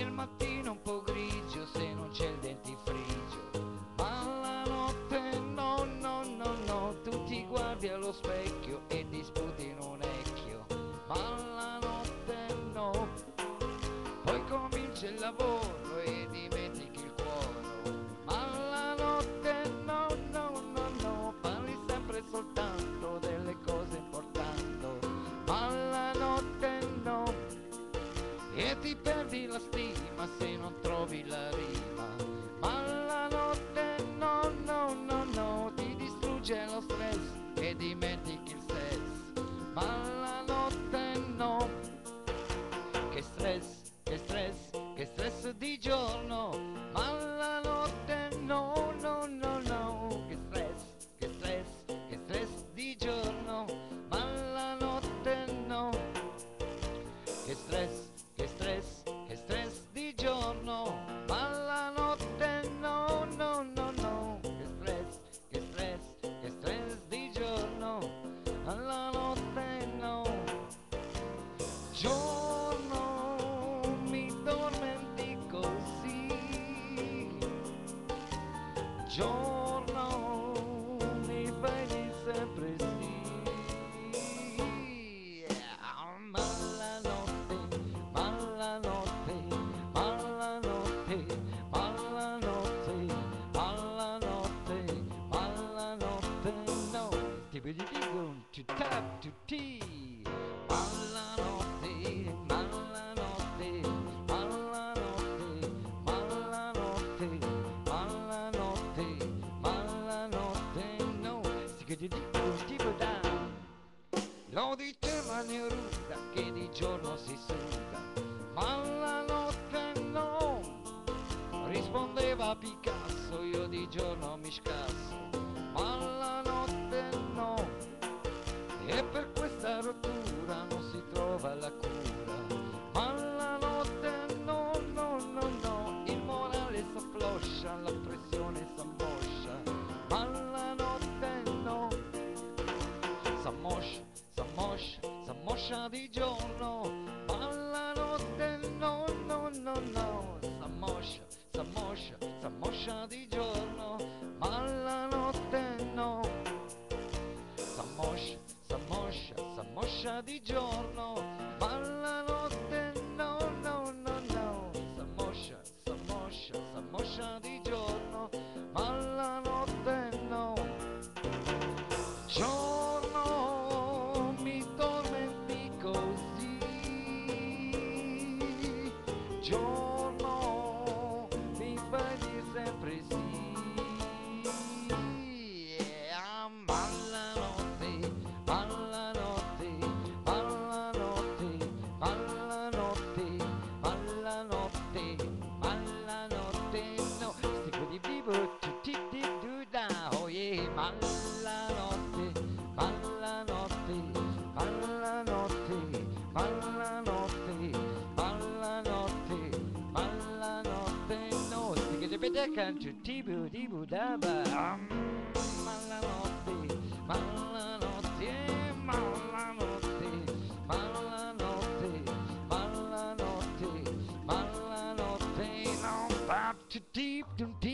il mattino un po' grigio se non c'è il dentifricio ma la notte no no no no tu ti guardi allo specchio e disputi in un ecchio. Ma la notte no. Poi comincia il lavoro perderti la stima se non trovi la rima. Ma la notte no no no no ti distrugge lo stress e dimentichi il stress ma la notte no. Che stress che stress che stress di giorno. Ma la joy. che di gustivo dà lo dice manieruzza che di giorno si suda ma la notte no. Rispondeva Picasso io di giorno mi scasso. moscia di giorno, balla notte, no, no, no, no, s'ammoscia, s'ammoscia, s'ammoscia di giorno, balla notte, no, s'ammoscia, s'ammoscia, s'ammoscia di giorno. joy. second to Tibu Dibu Daba. Malanotti, Malanotti, Malanotti, Malanotti, Malanotti, Malanotti, Malanotti, Malanotti, Malanotti, Malanotti, Malanotti,